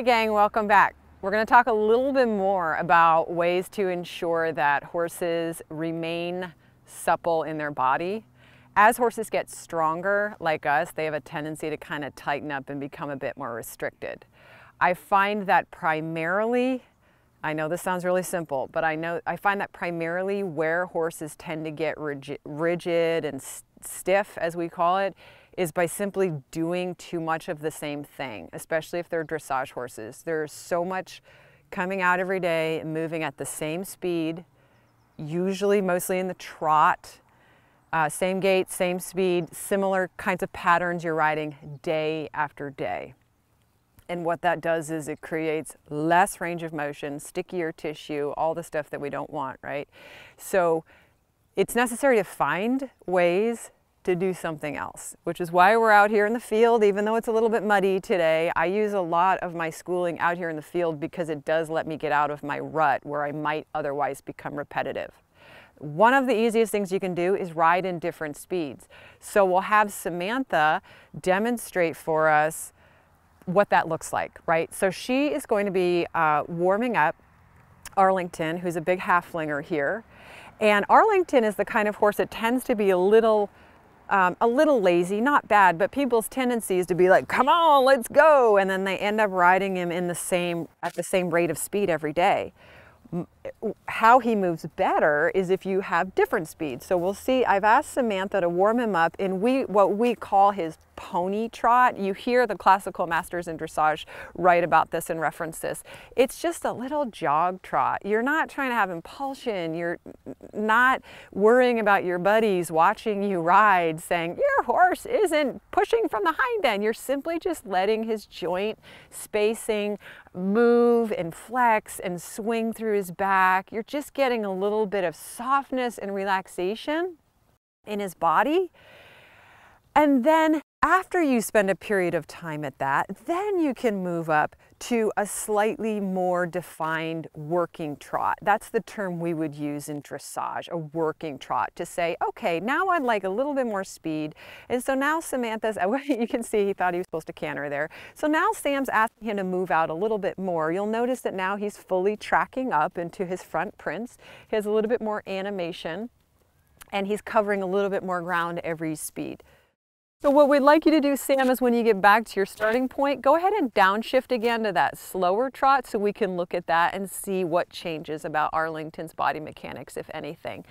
Hey gang, welcome back. We're going to talk a little bit more about ways to ensure that horses remain supple in their body. As horses get stronger, like us, they have a tendency to kind of tighten up and become a bit more restricted. I find that primarily, I know this sounds really simple, but I know I find that primarily where horses tend to get rigid, rigid and stiff, as we call it, is by simply doing too much of the same thing, especially if they're dressage horses. There's so much coming out every day moving at the same speed, usually mostly in the trot, uh, same gait, same speed, similar kinds of patterns you're riding day after day. And what that does is it creates less range of motion, stickier tissue, all the stuff that we don't want, right? So it's necessary to find ways to do something else, which is why we're out here in the field, even though it's a little bit muddy today. I use a lot of my schooling out here in the field because it does let me get out of my rut where I might otherwise become repetitive. One of the easiest things you can do is ride in different speeds. So we'll have Samantha demonstrate for us what that looks like, right? So she is going to be uh, warming up Arlington, who's a big Haflinger here. And Arlington is the kind of horse that tends to be a little um, a little lazy, not bad, but people's tendency is to be like, come on, let's go. And then they end up riding him in the same, at the same rate of speed every day how he moves better is if you have different speeds. So we'll see, I've asked Samantha to warm him up in we what we call his pony trot. You hear the classical masters in dressage write about this and reference this. It's just a little jog trot. You're not trying to have impulsion. You're not worrying about your buddies watching you ride saying, your horse isn't pushing from the hind end. You're simply just letting his joint spacing move and flex and swing through his back. You're just getting a little bit of softness and relaxation in his body. And then after you spend a period of time at that, then you can move up to a slightly more defined working trot. That's the term we would use in dressage, a working trot, to say, okay, now I'd like a little bit more speed. And so now Samantha's, you can see he thought he was supposed to canter there. So now Sam's asking him to move out a little bit more. You'll notice that now he's fully tracking up into his front prints. He has a little bit more animation and he's covering a little bit more ground every speed. So what we'd like you to do, Sam, is when you get back to your starting point, go ahead and downshift again to that slower trot so we can look at that and see what changes about Arlington's body mechanics, if anything.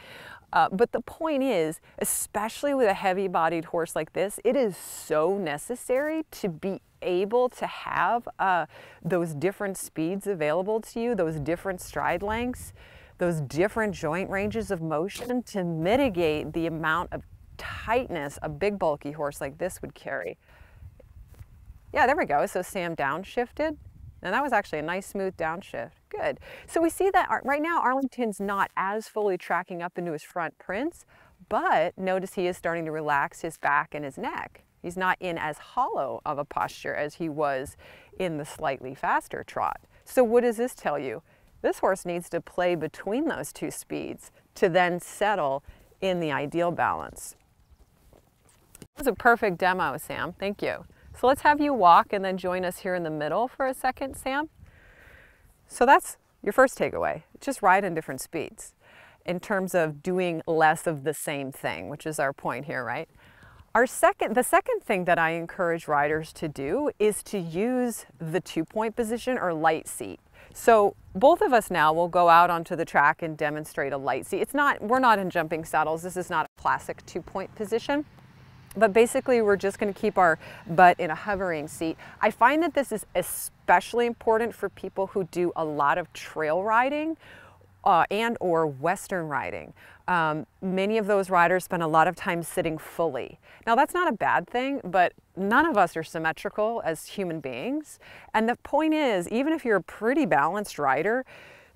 Uh, but the point is, especially with a heavy-bodied horse like this, it is so necessary to be able to have uh, those different speeds available to you, those different stride lengths, those different joint ranges of motion to mitigate the amount of tightness a big bulky horse like this would carry. Yeah, there we go. So Sam downshifted. And that was actually a nice smooth downshift. Good. So we see that right now Arlington's not as fully tracking up into his front prints, but notice he is starting to relax his back and his neck. He's not in as hollow of a posture as he was in the slightly faster trot. So what does this tell you? This horse needs to play between those two speeds to then settle in the ideal balance. That was a perfect demo, Sam. Thank you. So let's have you walk and then join us here in the middle for a second, Sam. So that's your first takeaway. Just ride in different speeds in terms of doing less of the same thing, which is our point here, right? Our second, the second thing that I encourage riders to do is to use the two-point position or light seat. So both of us now will go out onto the track and demonstrate a light seat. It's not, we're not in jumping saddles. This is not a classic two-point position. But basically, we're just going to keep our butt in a hovering seat. I find that this is especially important for people who do a lot of trail riding uh, and or Western riding. Um, many of those riders spend a lot of time sitting fully. Now that's not a bad thing, but none of us are symmetrical as human beings. And the point is, even if you're a pretty balanced rider,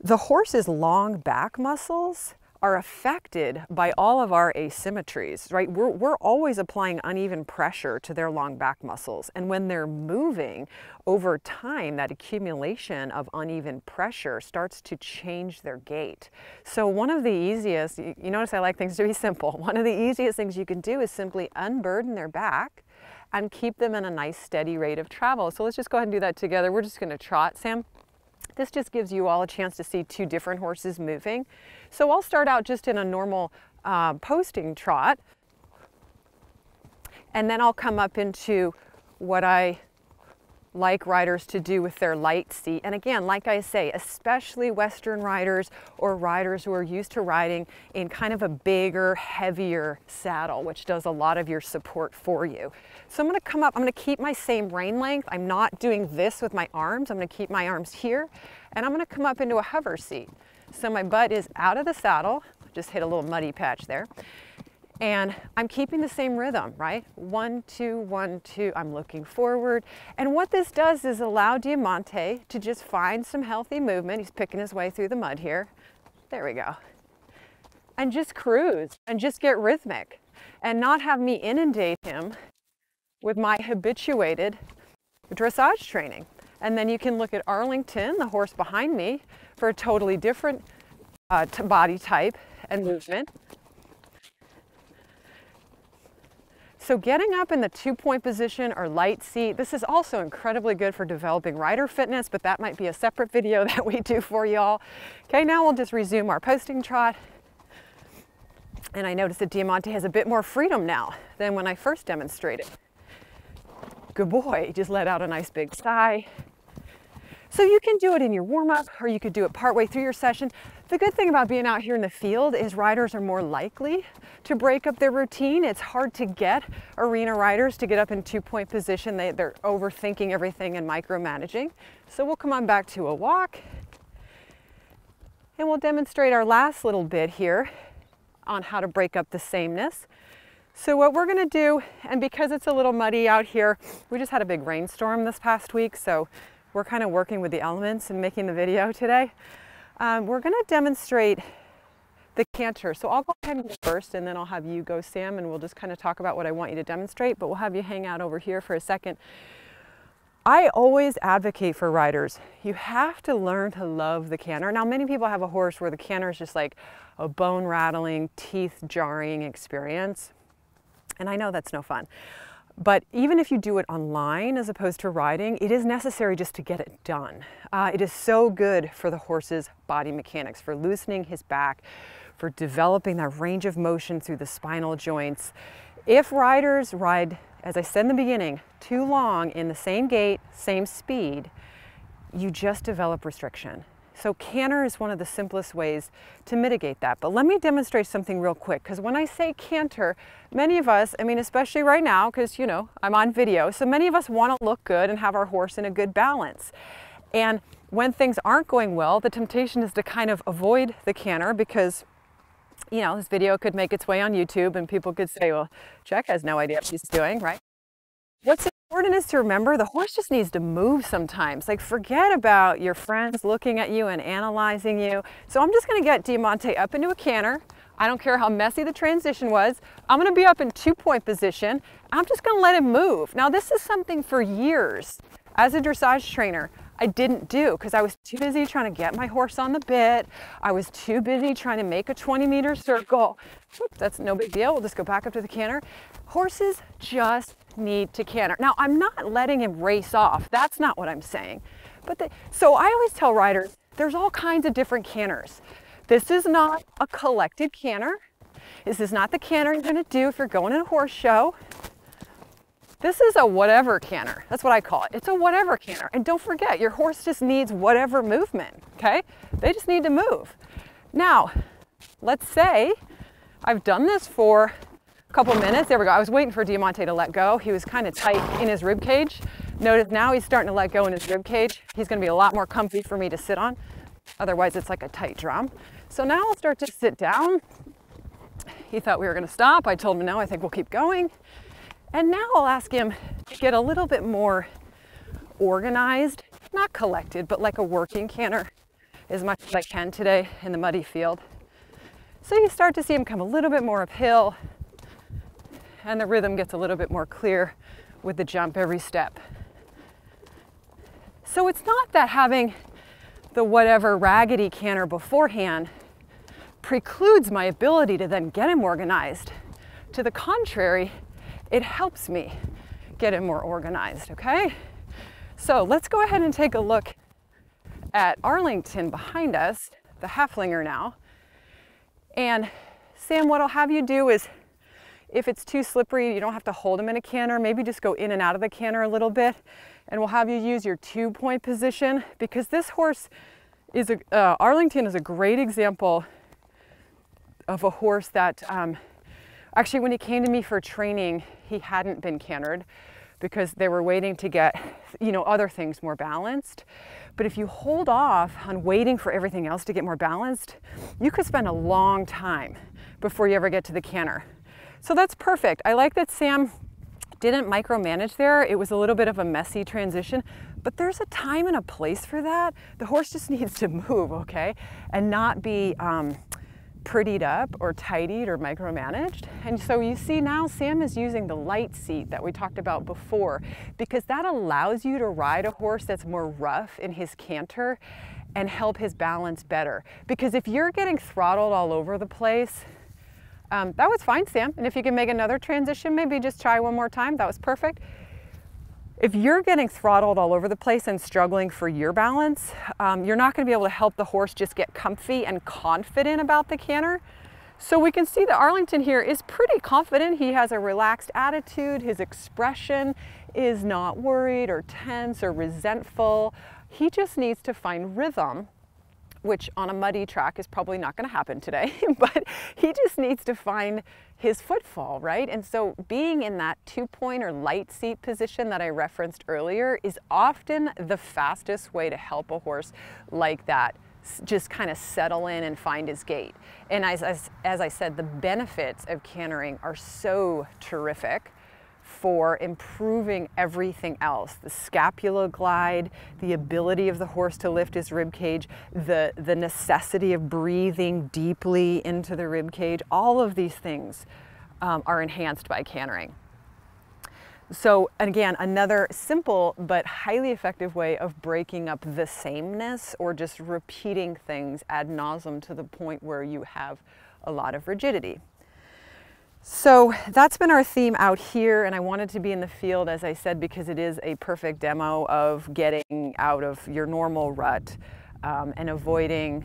the horse's long back muscles are affected by all of our asymmetries, right? We're, we're always applying uneven pressure to their long back muscles. And when they're moving over time, that accumulation of uneven pressure starts to change their gait. So one of the easiest, you notice I like things to be simple. One of the easiest things you can do is simply unburden their back and keep them in a nice steady rate of travel. So let's just go ahead and do that together. We're just gonna trot, Sam. This just gives you all a chance to see two different horses moving. So I'll start out just in a normal uh, posting trot, and then I'll come up into what I like riders to do with their light seat. And again, like I say, especially Western riders or riders who are used to riding in kind of a bigger, heavier saddle, which does a lot of your support for you. So I'm gonna come up, I'm gonna keep my same rein length. I'm not doing this with my arms. I'm gonna keep my arms here and I'm gonna come up into a hover seat. So my butt is out of the saddle, just hit a little muddy patch there. And I'm keeping the same rhythm, right? One, two, one, two, I'm looking forward. And what this does is allow Diamante to just find some healthy movement. He's picking his way through the mud here. There we go. And just cruise and just get rhythmic and not have me inundate him with my habituated dressage training. And then you can look at Arlington, the horse behind me, for a totally different uh, body type and movement. So getting up in the two point position or light seat, this is also incredibly good for developing rider fitness, but that might be a separate video that we do for y'all. Okay, now we'll just resume our posting trot. And I noticed that Diamante has a bit more freedom now than when I first demonstrated. Good boy, just let out a nice big sigh. So you can do it in your warm up or you could do it partway through your session. The good thing about being out here in the field is riders are more likely to break up their routine. It's hard to get arena riders to get up in two point position. They, they're overthinking everything and micromanaging. So we'll come on back to a walk and we'll demonstrate our last little bit here on how to break up the sameness. So what we're gonna do, and because it's a little muddy out here, we just had a big rainstorm this past week, so we're kind of working with the elements and making the video today. Um, we're going to demonstrate the canter. So I'll go ahead and go first and then I'll have you go, Sam, and we'll just kind of talk about what I want you to demonstrate, but we'll have you hang out over here for a second. I always advocate for riders. You have to learn to love the canter. Now, many people have a horse where the canter is just like a bone rattling, teeth jarring experience. And I know that's no fun. But even if you do it online as opposed to riding, it is necessary just to get it done. Uh, it is so good for the horse's body mechanics, for loosening his back, for developing that range of motion through the spinal joints. If riders ride, as I said in the beginning, too long in the same gait, same speed, you just develop restriction. So canter is one of the simplest ways to mitigate that. But let me demonstrate something real quick, because when I say canter, many of us, I mean, especially right now, because, you know, I'm on video, so many of us want to look good and have our horse in a good balance. And when things aren't going well, the temptation is to kind of avoid the canter because you know, this video could make its way on YouTube and people could say, well, Jack has no idea what he's doing, right? What's important is to remember the horse just needs to move sometimes. Like forget about your friends looking at you and analyzing you. So I'm just gonna get Diamante up into a canter. I don't care how messy the transition was. I'm gonna be up in two point position. I'm just gonna let him move. Now this is something for years as a dressage trainer. I didn't do because I was too busy trying to get my horse on the bit. I was too busy trying to make a 20 meter circle. that's no big deal. We'll just go back up to the canter. Horses just need to canter. Now, I'm not letting him race off. That's not what I'm saying. But the, so I always tell riders, there's all kinds of different canters. This is not a collected canter. This is not the canter you're gonna do if you're going to a horse show. This is a whatever canter. That's what I call it. It's a whatever canter. And don't forget, your horse just needs whatever movement, okay? They just need to move. Now, let's say I've done this for couple minutes. There we go. I was waiting for Diamante to let go. He was kind of tight in his rib cage. Notice now he's starting to let go in his rib cage. He's going to be a lot more comfy for me to sit on. Otherwise, it's like a tight drum. So now I'll start to sit down. He thought we were going to stop. I told him no, I think we'll keep going. And now I'll ask him to get a little bit more organized, not collected, but like a working canter as much as I can today in the muddy field. So you start to see him come a little bit more uphill, and the rhythm gets a little bit more clear with the jump every step. So it's not that having the whatever raggedy canter beforehand precludes my ability to then get him organized. To the contrary, it helps me. get it more organized, okay? So let's go ahead and take a look at Arlington behind us, the Haflinger now. And Sam, what I'll have you do is if it's too slippery, you don't have to hold them in a canter, maybe just go in and out of the canter a little bit. And we'll have you use your two point position because this horse is a, uh, Arlington is a great example of a horse that um, actually when he came to me for training, he hadn't been cantered because they were waiting to get, you know, other things more balanced. But if you hold off on waiting for everything else to get more balanced, you could spend a long time before you ever get to the canter. So that's perfect. I like that Sam didn't micromanage there. It was a little bit of a messy transition, but there's a time and a place for that. The horse just needs to move, okay? And not be um, prettied up or tidied or micromanaged. And so you see now Sam is using the light seat that we talked about before because that allows you to ride a horse that's more rough in his canter and help his balance better. Because if you're getting throttled all over the place, um, that was fine, Sam. And if you can make another transition, maybe just try one more time, that was perfect. If you're getting throttled all over the place and struggling for your balance, um, you're not gonna be able to help the horse just get comfy and confident about the canter. So we can see that Arlington here is pretty confident. He has a relaxed attitude. His expression is not worried or tense or resentful. He just needs to find rhythm which on a muddy track is probably not going to happen today, but he just needs to find his footfall, right? And so being in that two point or light seat position that I referenced earlier is often the fastest way to help a horse like that just kind of settle in and find his gait. And as, as, as I said, the benefits of cantering are so terrific for improving everything else. The scapula glide, the ability of the horse to lift his rib cage, the, the necessity of breathing deeply into the rib cage, all of these things um, are enhanced by cantering. So again, another simple but highly effective way of breaking up the sameness or just repeating things ad nauseum to the point where you have a lot of rigidity. So that's been our theme out here and I wanted to be in the field as I said because it is a perfect demo of getting out of your normal rut um, and avoiding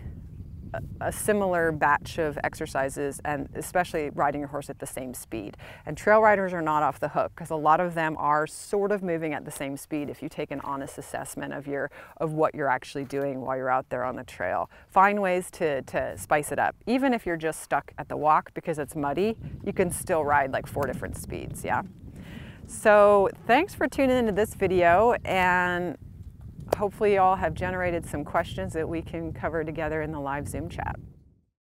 a similar batch of exercises and especially riding your horse at the same speed. And trail riders are not off the hook because a lot of them are sort of moving at the same speed if you take an honest assessment of your of what you're actually doing while you're out there on the trail. Find ways to, to spice it up. Even if you're just stuck at the walk because it's muddy, you can still ride like four different speeds, yeah? So thanks for tuning into this video and hopefully you all have generated some questions that we can cover together in the live Zoom chat.